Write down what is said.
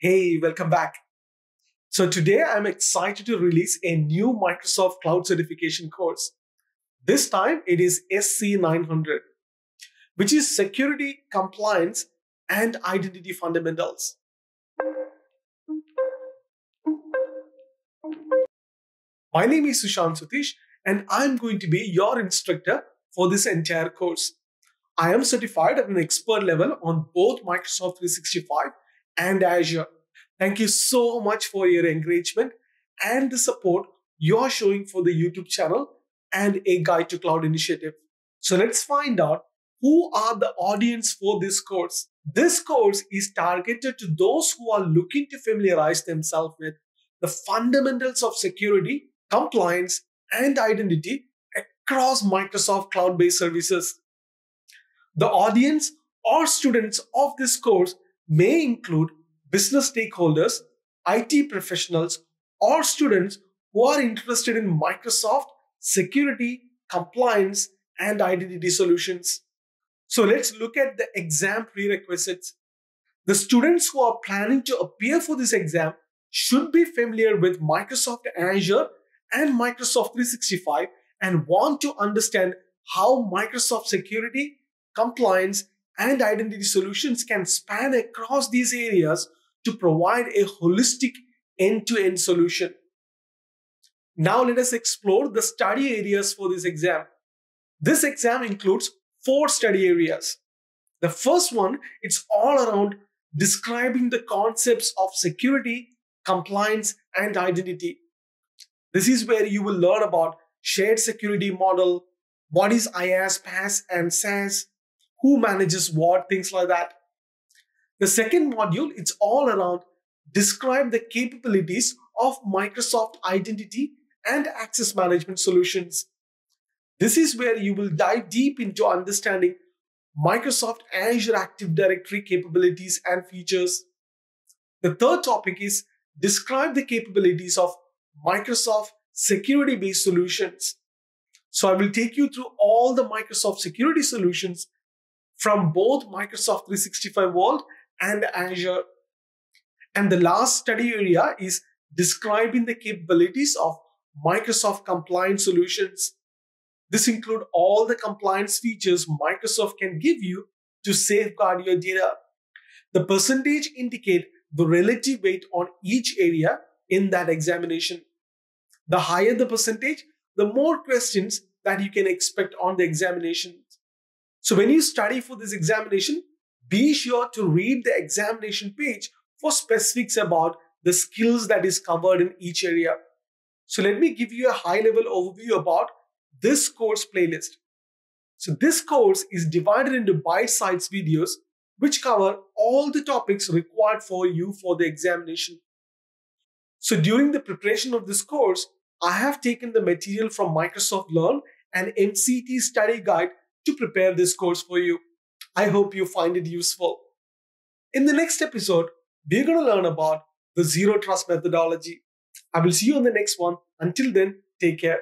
Hey, welcome back. So today I'm excited to release a new Microsoft Cloud Certification course. This time it is SC900, which is Security, Compliance, and Identity Fundamentals. My name is Susanth Sutheesh, and I'm going to be your instructor for this entire course. I am certified at an expert level on both Microsoft 365 and Azure. Thank you so much for your encouragement and the support you're showing for the YouTube channel and a Guide to Cloud initiative. So let's find out who are the audience for this course. This course is targeted to those who are looking to familiarize themselves with the fundamentals of security, compliance, and identity across Microsoft cloud-based services. The audience or students of this course may include business stakeholders, IT professionals, or students who are interested in Microsoft security, compliance, and identity solutions. So let's look at the exam prerequisites. The students who are planning to appear for this exam should be familiar with Microsoft Azure and Microsoft 365 and want to understand how Microsoft security, compliance, and identity solutions can span across these areas to provide a holistic end-to-end solution. Now let us explore the study areas for this exam. This exam includes four study areas. The first one, it's all around describing the concepts of security, compliance, and identity. This is where you will learn about shared security model, what is IaaS, PaaS, and SaaS, who manages what, things like that. The second module, it's all around describe the capabilities of Microsoft Identity and Access Management solutions. This is where you will dive deep into understanding Microsoft Azure Active Directory capabilities and features. The third topic is describe the capabilities of Microsoft security based solutions. So I will take you through all the Microsoft security solutions from both Microsoft 365 World and Azure. And the last study area is describing the capabilities of Microsoft compliance solutions. This include all the compliance features Microsoft can give you to safeguard your data. The percentage indicate the relative weight on each area in that examination. The higher the percentage, the more questions that you can expect on the examination. So when you study for this examination, be sure to read the examination page for specifics about the skills that is covered in each area. So let me give you a high level overview about this course playlist. So this course is divided into bite-sized videos which cover all the topics required for you for the examination. So during the preparation of this course, I have taken the material from Microsoft Learn and MCT study guide to prepare this course for you. I hope you find it useful. In the next episode, we're going to learn about the zero trust methodology. I will see you on the next one. Until then, take care.